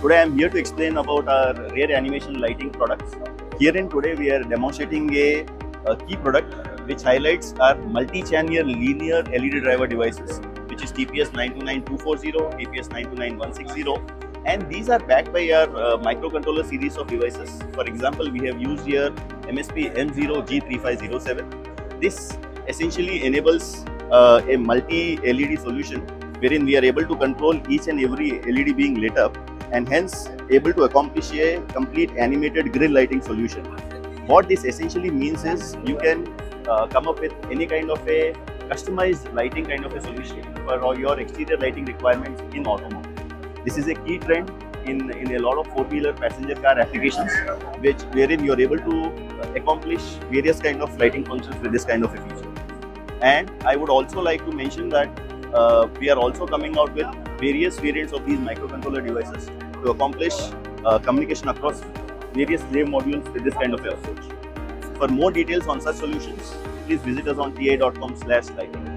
Today I am here to explain about our rear animation lighting products. Herein today we are demonstrating a, a key product which highlights our multi-channel linear LED driver devices which is TPS 929240, TPS 929160 and these are backed by our uh, microcontroller series of devices. For example, we have used here MSP M0G3507. This essentially enables uh, a multi-LED solution wherein we are able to control each and every LED being lit up and hence able to accomplish a complete animated grill lighting solution. What this essentially means is you can uh, come up with any kind of a customized lighting kind of a solution for your exterior lighting requirements in automotive. This is a key trend in, in a lot of four-wheeler passenger car applications which wherein you are able to accomplish various kind of lighting functions with this kind of a feature. And I would also like to mention that uh, we are also coming out with various variants of these microcontroller devices to accomplish uh, communication across various slave modules with this kind of approach. For more details on such solutions, please visit us on ti.com slash lighting.